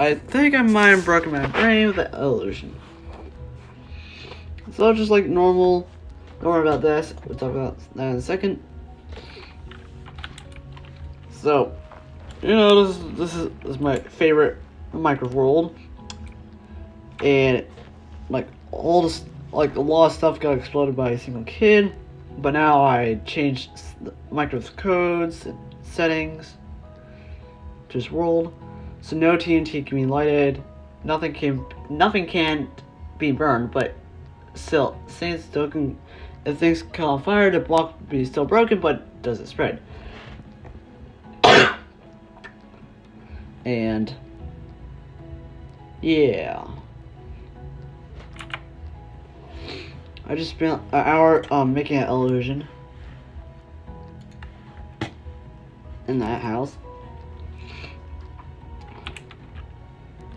I think I might have broken my brain with the illusion. So just like normal, don't worry about this. We'll talk about that in a second. So, you know, this this is, this is my favorite micro world, and like all this, like a lot of stuff got exploded by a single kid. But now I changed Minecraft's codes and settings to this world, so no TNT can be lighted. Nothing can nothing can be burned, but still, things still can. If things caught on fire, the block will be still broken, but doesn't spread. and yeah. I just spent an hour um, making an illusion in that house.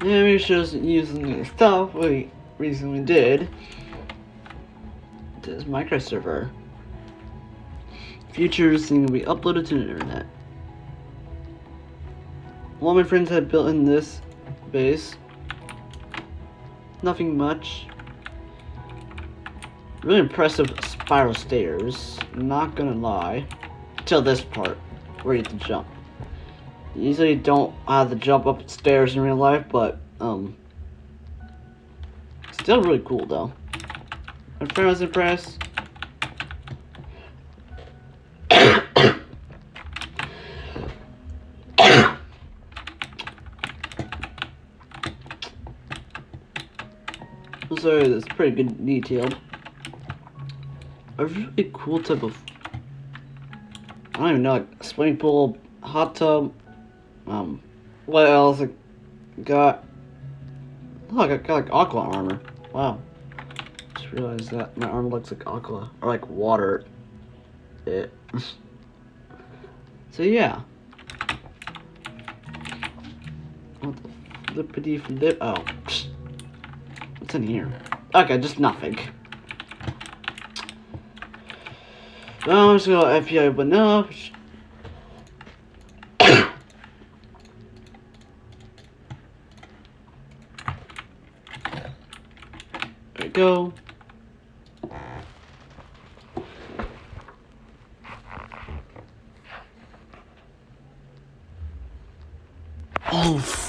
And we just using the stuff we recently did. This Minecraft server. Futures thing will be uploaded to the internet. All my friends had built in this base. Nothing much. Really impressive spiral stairs, not gonna lie. Till this part, where you have to jump. Usually don't have to jump up stairs in real life, but, um... Still really cool, though. My friend was impressed. sorry, that's pretty good detailed. A really cool type of I don't even know, like swimming pool, hot tub, um what else I got Look, I got like aqua armor. Wow. Just realized that my armor looks like aqua or like water it. so yeah. What the flippity flip oh What's in here? Okay, just nothing. No, I'm just gonna FBI open up. go. Oh,